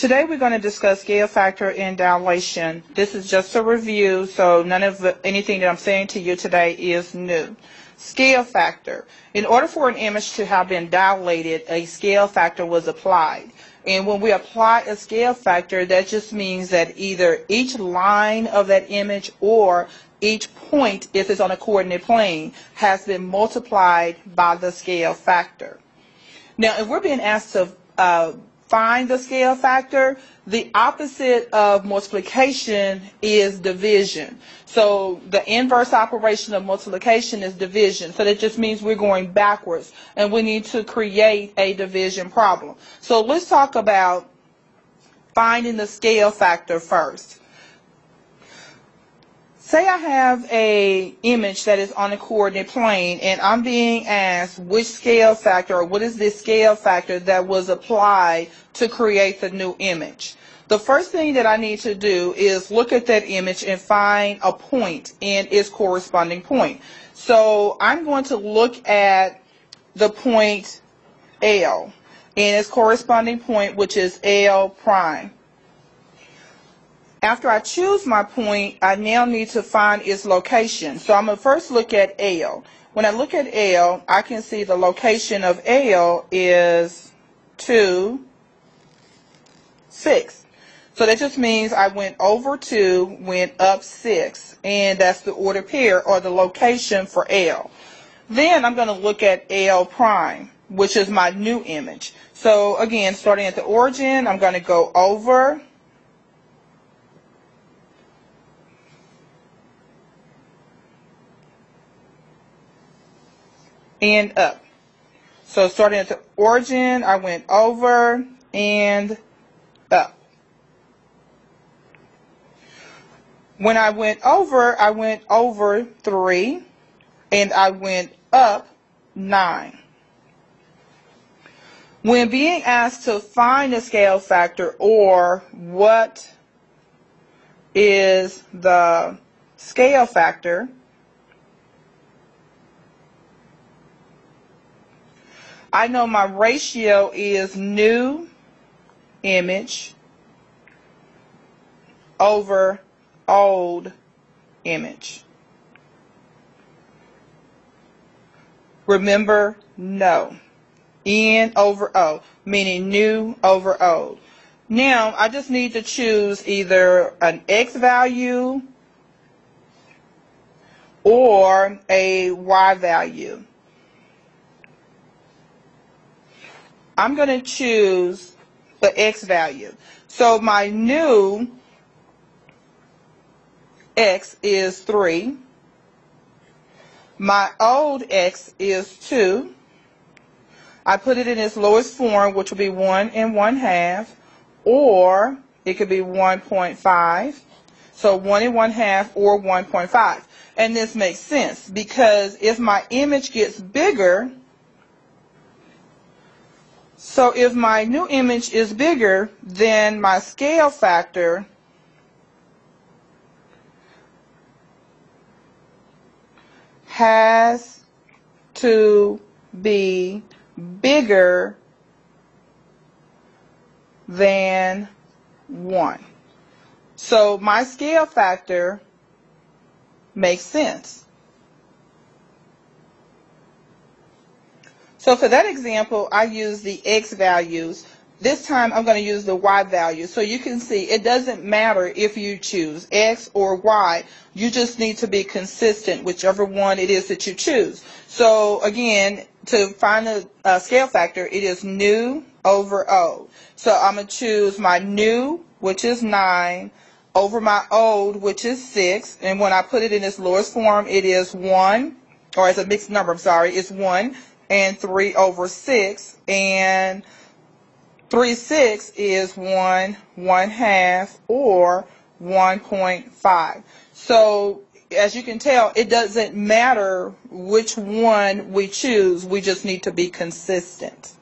Today we're going to discuss scale factor and dilation. This is just a review, so none of anything that I'm saying to you today is new. Scale factor. In order for an image to have been dilated, a scale factor was applied. And when we apply a scale factor, that just means that either each line of that image or each point, if it's on a coordinate plane, has been multiplied by the scale factor. Now, if we're being asked to uh, find the scale factor, the opposite of multiplication is division. So the inverse operation of multiplication is division. So that just means we're going backwards and we need to create a division problem. So let's talk about finding the scale factor first. Say I have a image that is on a coordinate plane and I'm being asked which scale factor or what is this scale factor that was applied to create the new image. The first thing that I need to do is look at that image and find a point in its corresponding point. So I'm going to look at the point L and its corresponding point which is L prime. After I choose my point, I now need to find its location. So I'm going to first look at L. When I look at L, I can see the location of L is 2, 6. So that just means I went over 2, went up 6, and that's the order pair or the location for L. Then I'm going to look at L prime, which is my new image. So again, starting at the origin, I'm going to go over and up. So starting at the origin, I went over and up. When I went over, I went over 3 and I went up 9. When being asked to find the scale factor or what is the scale factor, I know my ratio is new image over old image. Remember, no. N over O, meaning new over old. Now, I just need to choose either an X value or a Y value. I'm going to choose the X value. So my new X is 3. My old X is 2. I put it in its lowest form, which will be 1 and 1 half, or it could be 1.5. So 1 and 1 half or 1.5. And this makes sense because if my image gets bigger, so if my new image is bigger, then my scale factor has to be bigger than 1. So my scale factor makes sense. So for that example, I use the X values. This time I'm going to use the Y value. So you can see it doesn't matter if you choose X or Y. You just need to be consistent, whichever one it is that you choose. So again, to find the uh, scale factor, it is new over old. So I'm going to choose my new, which is 9, over my old, which is 6. And when I put it in its lowest form, it is 1, or as a mixed number, I'm sorry, it's 1 and 3 over 6. And 3 6 is 1 1 half or 1.5. So as you can tell, it doesn't matter which one we choose. We just need to be consistent.